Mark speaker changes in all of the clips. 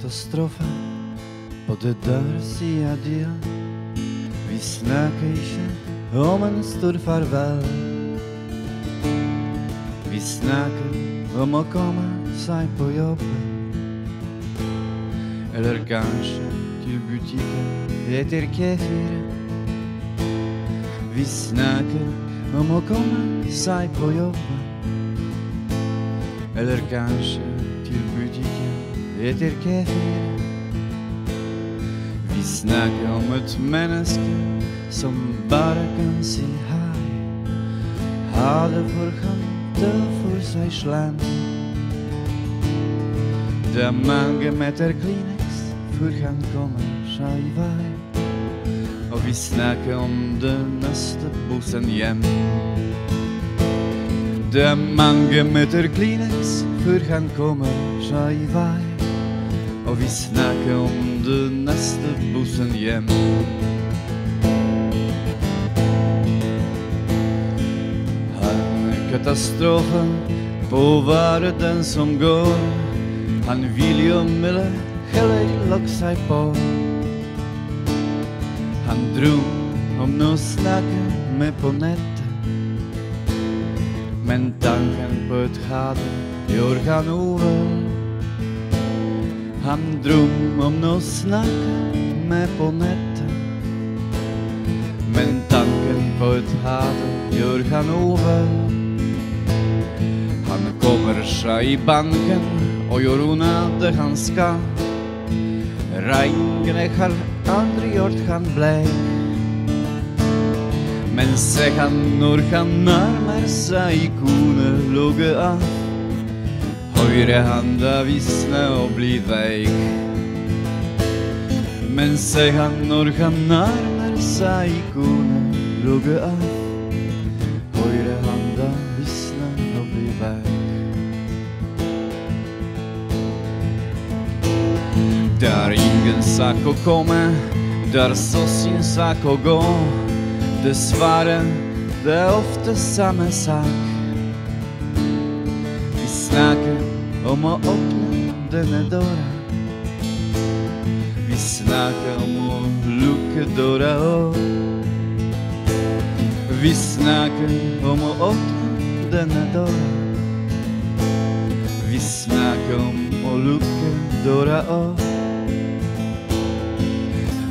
Speaker 1: katastrofa på det der sida Vi snakker ikke om en stor farvel. Vi snakker om å komme seg på jobben. Eller kanskje til butikken etter kefir. Vi snakker om å komme seg på jobben. Eller kanskje til butikken etter kefir. Vi snakker om et menneske som bare kan si hei. Ha det for han død for seg slem. Det er mange meter Kleenex før han kommer seg i vei. Og vi om den neste bussen hjem. Det er mange meter Kleenex før han kommer seg i. Og vi snakker om den neste bussen hjem. Han er katastrofen på være den som går. Han melde heller lagt seg på. Han drømmer om å snakke med på nettet. Men tanken ha det gjør Han drömmer om nå snacka med på nätter Men tanken på ett hade gör han over. Han kommer sig i banken och gör onödigt det han ska Regnet har aldrig gjort han blek. Men se han när han närmar sig kunde lugga av Høyre handa visne og bli veik. Men se han når han nærmer seg ikone, lugge av. Høyre handa visne og veik. Det er ingen sak å komme, det er så sin sak å gå. Dessverre, det er ofte samme sak. Vi snakker Om å åpne denne døra. Vi snakka om å lukke døra òg. Vi snakka om å åpne denne døra. Vi snakka om å lukke døra.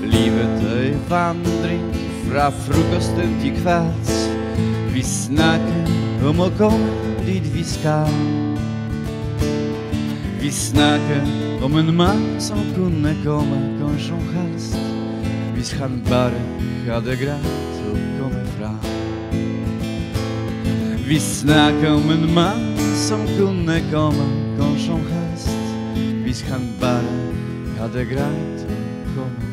Speaker 1: Livet er en vandring fra frokosten til kvelds. Vi snakka om å komme dit. Vi snakker om en mann som kunne komme hvor som helst. Hvis han bare hadde greit å komme fra. Vi om en mann som kunne komme hvor som helst. Hvis han bare hadde greit å komme